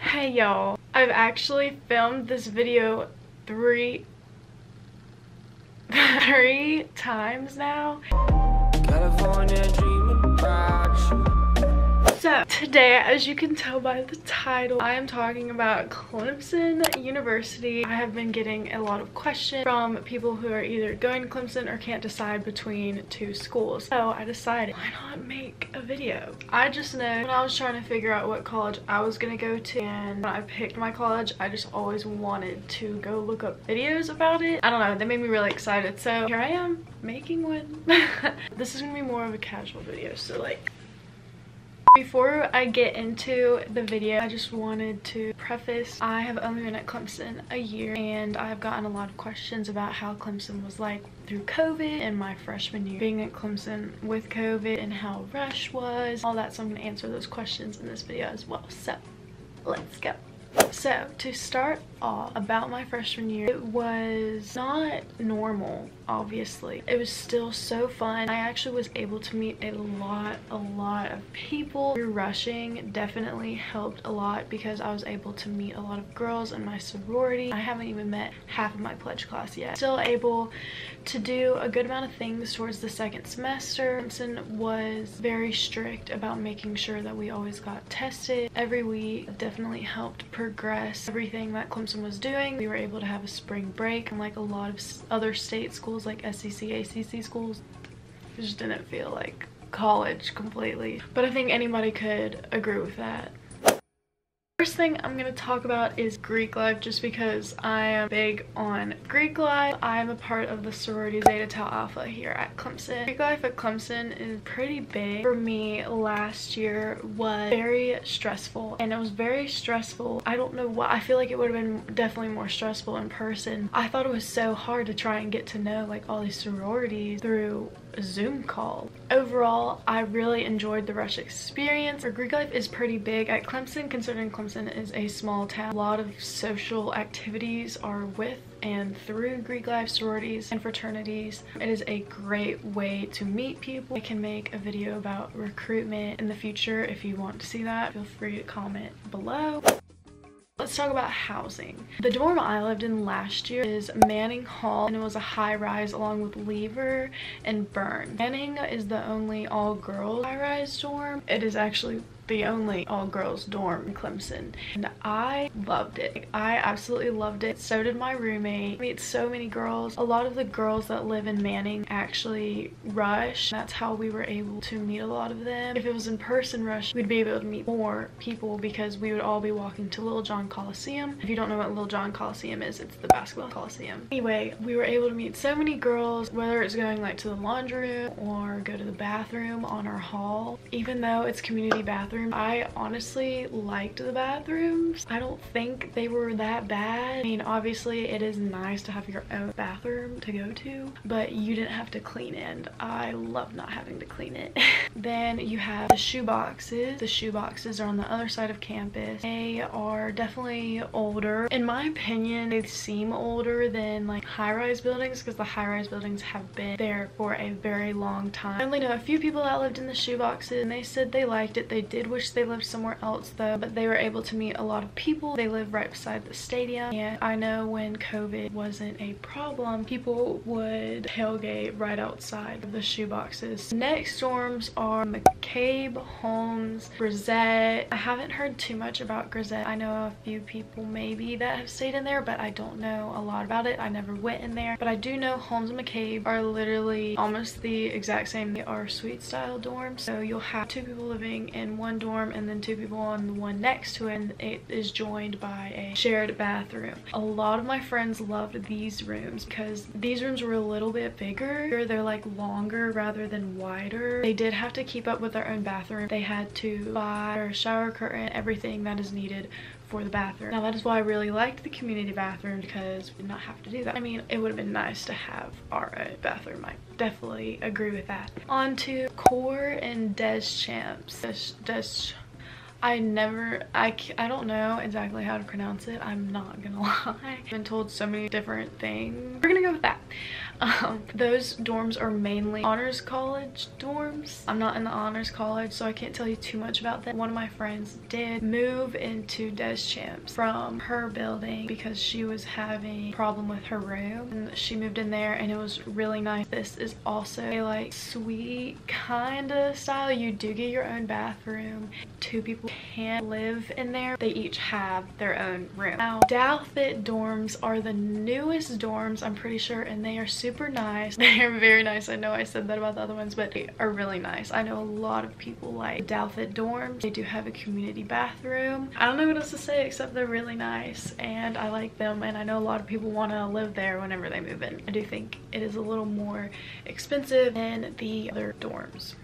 Hey y'all, I've actually filmed this video three, three times now. California you. So today, as you can tell by the title, I am talking about Clemson University. I have been getting a lot of questions from people who are either going to Clemson or can't decide between two schools. So I decided, why not make a video? I just know when I was trying to figure out what college I was gonna go to and when I picked my college, I just always wanted to go look up videos about it. I don't know, they made me really excited. So here I am making one. this is gonna be more of a casual video. So like before I get into the video, I just wanted to preface I have only been at Clemson a year and I've gotten a lot of questions about how Clemson was like through COVID and my freshman year being at Clemson with COVID and how Rush was, all that. So I'm going to answer those questions in this video as well. So let's go. So to start off about my freshman year, it was not normal obviously. It was still so fun. I actually was able to meet a lot, a lot of people. Rushing definitely helped a lot because I was able to meet a lot of girls in my sorority. I haven't even met half of my pledge class yet. Still able to do a good amount of things towards the second semester. Clemson was very strict about making sure that we always got tested every week. definitely helped progress everything that Clemson was doing. We were able to have a spring break and like a lot of other state schools schools like SEC, ACC schools. It just didn't feel like college completely. But I think anybody could agree with that. First thing I'm going to talk about is Greek life just because I am big on Greek life. I am a part of the sorority Zeta Tau Alpha here at Clemson. Greek life at Clemson is pretty big. For me, last year was very stressful and it was very stressful. I don't know why. I feel like it would have been definitely more stressful in person. I thought it was so hard to try and get to know like all these sororities through Zoom call. Overall, I really enjoyed the Rush experience. Our Greek life is pretty big at Clemson considering Clemson is a small town. A lot of social activities are with and through Greek life sororities and fraternities. It is a great way to meet people. I can make a video about recruitment in the future if you want to see that. Feel free to comment below. Let's talk about housing. The dorm I lived in last year is Manning Hall and it was a high rise along with Lever and Burn. Manning is the only all girls high rise dorm. It is actually the only all-girls dorm in Clemson and I loved it. I absolutely loved it. So did my roommate. I meet so many girls. A lot of the girls that live in Manning actually rush. That's how we were able to meet a lot of them. If it was in person rush, we'd be able to meet more people because we would all be walking to Littlejohn Coliseum. If you don't know what Littlejohn Coliseum is, it's the basketball coliseum. Anyway, we were able to meet so many girls, whether it's going like to the laundry room or go to the bathroom on our hall. Even though it's community bathroom bathroom. I honestly liked the bathrooms. I don't think they were that bad. I mean, obviously it is nice to have your own bathroom to go to, but you didn't have to clean it. I love not having to clean it. then you have the shoe boxes. The shoe boxes are on the other side of campus. They are definitely older. In my opinion, they seem older than like high-rise buildings because the high-rise buildings have been there for a very long time. I only know a few people that lived in the shoe boxes and they said they liked it. They did wish they lived somewhere else though, but they were able to meet a lot of people. They live right beside the stadium and I know when COVID wasn't a problem, people would tailgate right outside of the shoeboxes. Next dorms are McCabe, Holmes, Grisette. I haven't heard too much about Grisette. I know a few people maybe that have stayed in there, but I don't know a lot about it. I never went in there, but I do know Holmes and McCabe are literally almost the exact same. They are suite style dorms, so you'll have two people living in one dorm and then two people on the one next to it and it is joined by a shared bathroom. A lot of my friends loved these rooms because these rooms were a little bit bigger. They're like longer rather than wider. They did have to keep up with their own bathroom. They had to buy a shower curtain, everything that is needed for the bathroom. Now that is why I really liked the community bathroom because we did not have to do that. I mean, it would have been nice to have our own bathroom. I definitely agree with that. On to Core and Deschamps. Des, Des I never, I, I don't know exactly how to pronounce it. I'm not gonna lie. I've been told so many different things. We're gonna go with that. Um, those dorms are mainly honors college dorms. I'm not in the honors college, so I can't tell you too much about that. One of my friends did move into Deschamps from her building because she was having a problem with her room. And she moved in there and it was really nice. This is also a like suite kind of style. You do get your own bathroom. Two people can live in there. They each have their own room. Now, Douthit dorms are the newest dorms, I'm pretty sure, and they are super super nice. They're very nice. I know I said that about the other ones, but they are really nice. I know a lot of people like Douthit dorms. They do have a community bathroom. I don't know what else to say except they're really nice and I like them and I know a lot of people want to live there whenever they move in. I do think it is a little more expensive than the other dorms.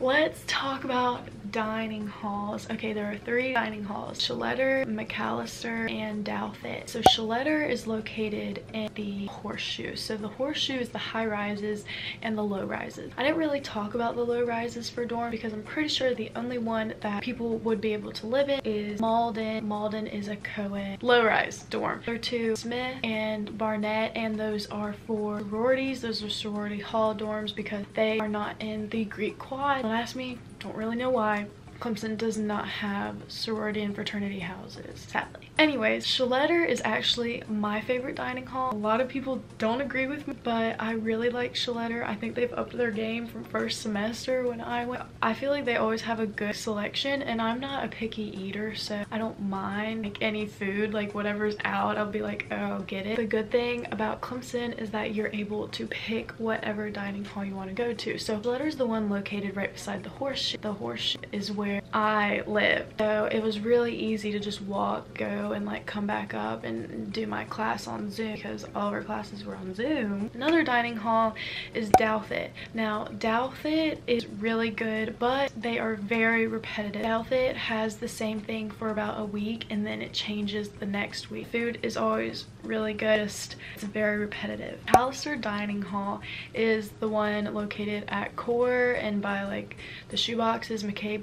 Let's talk about dining halls. Okay, there are three dining halls. Schilletter, McAllister, and Douthit. So Schilletter is located in the Horseshoe. So the Horseshoe is the high rises and the low rises. I didn't really talk about the low rises for dorm because I'm pretty sure the only one that people would be able to live in is Mauldin. Mauldin is a co-ed low rise dorm. There are two Smith and Barnett and those are for sororities. Those are sorority hall dorms because they are not in the Greek quad ask me, don't really know why. Clemson does not have sorority and fraternity houses, sadly. Anyways, Schilletter is actually my favorite dining hall. A lot of people don't agree with me, but I really like Schilletter. I think they've upped their game from first semester when I went. I feel like they always have a good selection and I'm not a picky eater, so I don't mind like any food, like whatever's out, I'll be like, oh, I'll get it. The good thing about Clemson is that you're able to pick whatever dining hall you want to go to. So Schilletter's the one located right beside the Horseshoe. The Horseshoe is where I live. So it was really easy to just walk, go, and like come back up and do my class on Zoom because all of our classes were on Zoom. Another dining hall is Douthit. Now Douthit is really good but they are very repetitive. Douthit has the same thing for about a week and then it changes the next week. Food is always really good. It's very repetitive. Palliser Dining Hall is the one located at Core and by like the shoeboxes, McCabe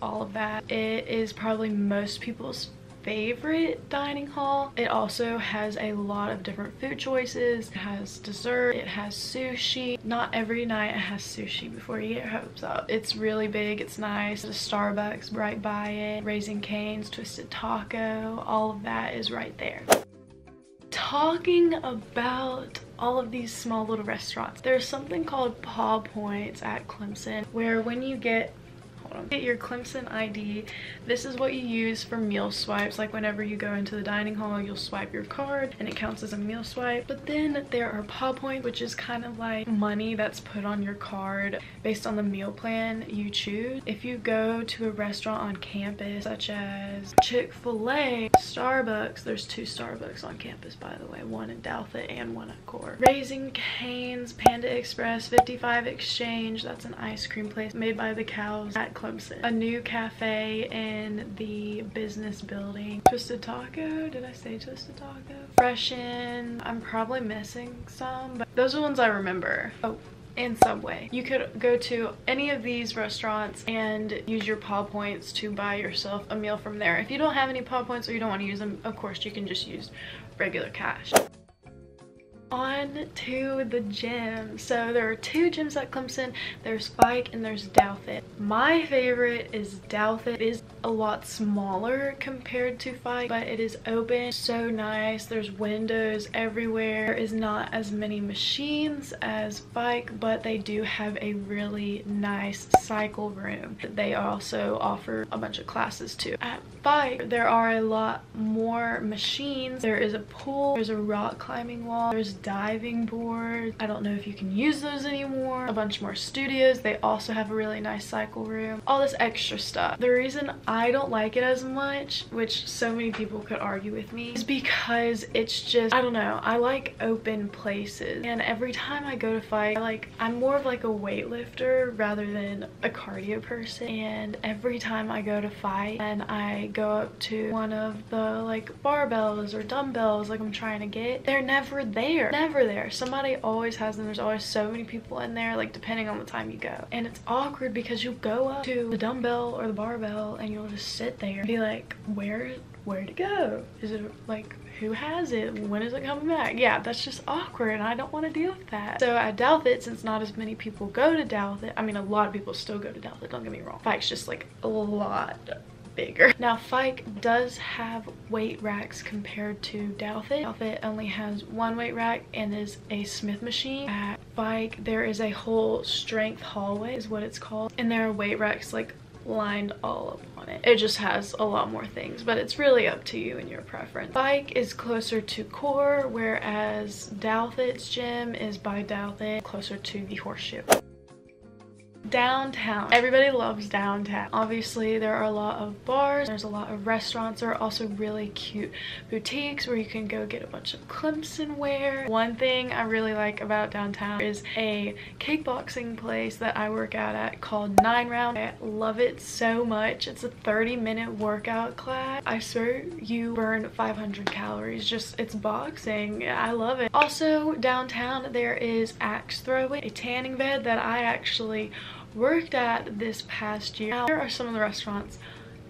All of that. It is probably most people's favorite dining hall. It also has a lot of different food choices. It has dessert, it has sushi. Not every night it has sushi before you get your hopes up. It's really big, it's nice. The Starbucks right by it, Raising Cane's, Twisted Taco, all of that is right there talking about all of these small little restaurants. There's something called Paw Points at Clemson where when you get Get your Clemson ID. This is what you use for meal swipes. Like whenever you go into the dining hall, you'll swipe your card and it counts as a meal swipe. But then there are paw points, which is kind of like money that's put on your card based on the meal plan you choose. If you go to a restaurant on campus, such as Chick-fil-A, Starbucks, there's two Starbucks on campus, by the way, one in Douthit and one at Core. Raising Cane's, Panda Express, 55 Exchange, that's an ice cream place made by the cows at Clemson. A new cafe in the business building. Twisted Taco, did I say Twisted Taco? Freshen, I'm probably missing some, but those are ones I remember. Oh, and Subway. You could go to any of these restaurants and use your paw points to buy yourself a meal from there. If you don't have any paw points or you don't want to use them, of course you can just use regular cash on to the gym. So there are two gyms at clemson. There's Fike and there's douthit my favorite is douthit it is a lot smaller compared to Fike but it is open so nice. There's windows everywhere. There is not as many machines as Fike but they do have a really nice cycle room. They also offer a bunch of classes too. At Fike there are a lot more machines. There is a pool. There's a rock climbing wall. There's diving board. I don't know if you can use those anymore. A bunch more studios. They also have a really nice cycle room. All this extra stuff. The reason I don't like it as much, which so many people could argue with me, is because it's just, I don't know, I like open places. And every time I go to Fike, I like, I'm more of like a weightlifter rather than a cardio person. And every time I go to Fike and I go up to one of the like barbells or dumbbells like I'm trying to get, they're never there there. Never there. Somebody always has them. There's always so many people in there, like depending on the time you go. And it's awkward because you go up to the dumbbell or the barbell and you'll just sit there and be like, where, where to go? Is it like who has it when is it coming back yeah that's just awkward and i don't want to deal with that so at Douthit since not as many people go to Douthit i mean a lot of people still go to Douthit don't get me wrong Fike's just like a lot bigger. Now Fike does have weight racks compared to Douthit. Douthit only has one weight rack and is a Smith machine. At Fike there is a whole strength hallway is what it's called and there are weight racks like lined all up on it. It just has a lot more things, but it's really up to you and your preference. Fike is closer to core, whereas Douthit's gym is by Douthit, closer to the horseshoe downtown. Everybody loves downtown. Obviously there are a lot of bars. There's a lot of restaurants. There are also really cute boutiques where you can go get a bunch of clemson wear one thing i really like about downtown is a kickboxing place that i work out at called nine round. I love it so much. It's a 30 minute workout class. I swear you burn 500 calories just it's boxing. I love it. Also downtown there is axe throwing a tanning bed that i actually worked at this past year. Here are some of the restaurants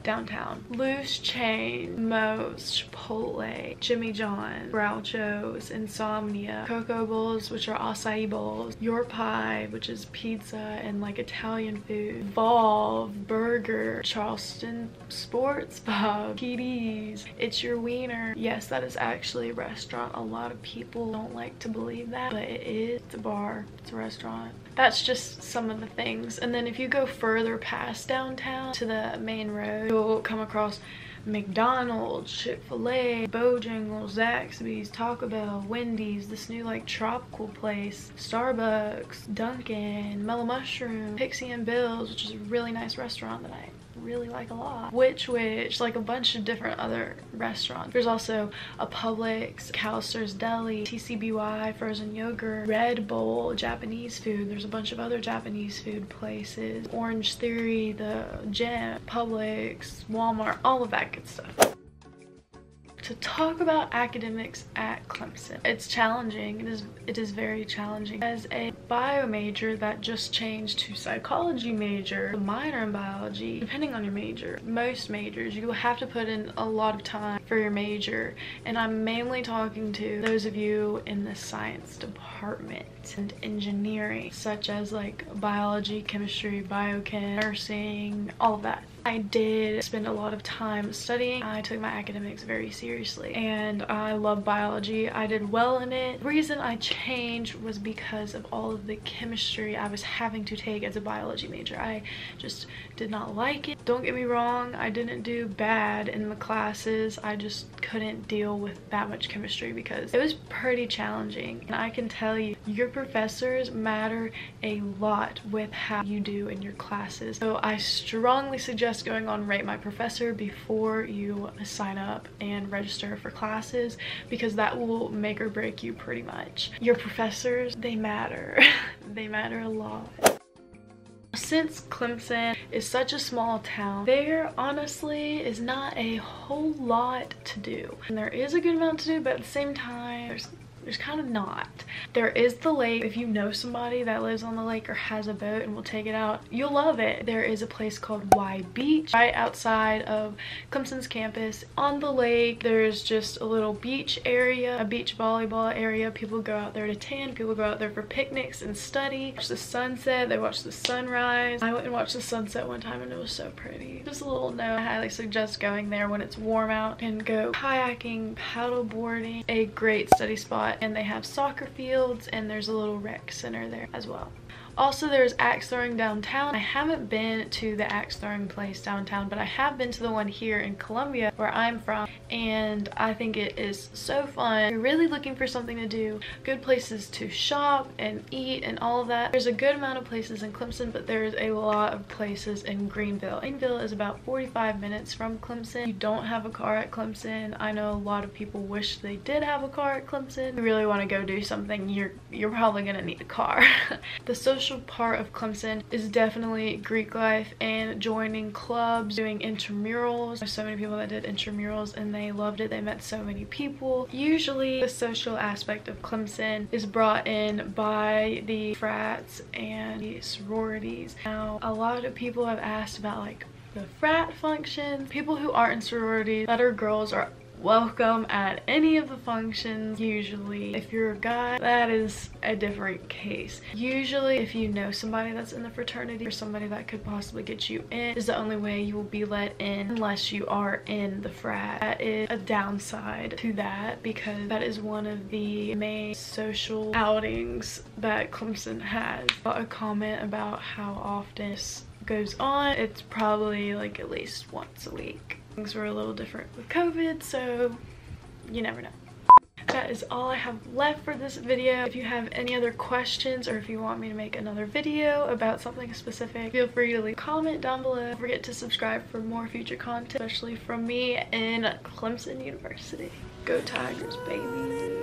downtown. Loose Change, Moe's, Chipotle, Jimmy John, Groucho's, Insomnia, Coco Bowls, which are acai bowls, Your Pie, which is pizza and like Italian food, Volve, Burger, Charleston Sports Pub, PD's, It's Your Wiener. Yes, that is actually a restaurant. A lot of people don't like to believe that, but it is. It's a bar. It's a restaurant that's just some of the things and then if you go further past downtown to the main road you'll come across McDonald's, Chick-fil-A, Bojangles, Zaxby's, Taco Bell, Wendy's, this new like tropical place, Starbucks, Dunkin', Mellow Mushroom, Pixie and Bill's, which is a really nice restaurant that I really like a lot. Which Wich, like a bunch of different other restaurants. There's also a Publix, Callister's Deli, TCBY, Frozen Yogurt, Red Bowl, Japanese food. There's a bunch of other Japanese food places. Orange Theory, the Gem, Publix, Walmart, all of that good stuff to talk about academics at Clemson. It's challenging. It is it is very challenging. As a bio major that just changed to psychology major, a minor in biology, depending on your major, most majors, you have to put in a lot of time for your major. And I'm mainly talking to those of you in the science department and engineering, such as like biology, chemistry, biochem, nursing, all of that. I did spend a lot of time studying. I took my academics very seriously and I love biology. I did well in it. The reason I changed was because of all of the chemistry I was having to take as a biology major. I just did not like it. Don't get me wrong, I didn't do bad in the classes. I just couldn't deal with that much chemistry because it was pretty challenging. And I can tell you, your professors matter a lot with how you do in your classes. So I strongly suggest going on Rate My Professor before you sign up and register for classes because that will make or break you pretty much. Your professors, they matter. they matter a lot. Since Clemson is such a small town, there honestly is not a whole lot to do. And there is a good amount to do, but at the same time, there's there's kind of not. There is the lake. If you know somebody that lives on the lake or has a boat and will take it out, you'll love it. There is a place called Y Beach right outside of Clemson's campus. On the lake, there's just a little beach area, a beach volleyball area. People go out there to tan. People go out there for picnics and study. Watch the sunset. They watch the sunrise. I went and watched the sunset one time and it was so pretty. Just a little note. I highly suggest going there when it's warm out and go kayaking, paddle boarding. A great study spot and they have soccer fields and there's a little rec center there as well. Also, there's axe throwing downtown. I haven't been to the axe throwing place downtown, but I have been to the one here in Columbia where I'm from, and I think it is so fun. You're really looking for something to do, good places to shop and eat and all of that. There's a good amount of places in Clemson, but there's a lot of places in Greenville. Greenville is about 45 minutes from Clemson. You don't have a car at Clemson. I know a lot of people wish they did have a car at Clemson. If you really want to go do something, you're, you're probably going to need a car. the social social part of Clemson is definitely Greek life and joining clubs, doing intramurals. There's so many people that did intramurals and they loved it. They met so many people. Usually the social aspect of Clemson is brought in by the frats and the sororities. Now, a lot of people have asked about like the frat functions. People who aren't in sororities that are girls are welcome at any of the functions. Usually if you're a guy that is a different case. Usually if you know somebody that's in the fraternity or somebody that could possibly get you in is the only way you will be let in unless you are in the frat. That is a downside to that because that is one of the main social outings that Clemson has. A comment about how often this goes on it's probably like at least once a week Things were a little different with COVID, so you never know. That is all I have left for this video. If you have any other questions or if you want me to make another video about something specific, feel free to leave a comment down below. Don't forget to subscribe for more future content, especially from me in Clemson University. Go Tigers, baby!